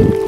Thank you.